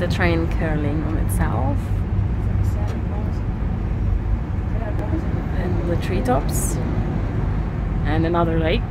and the train curling on itself. And the treetops. And another lake.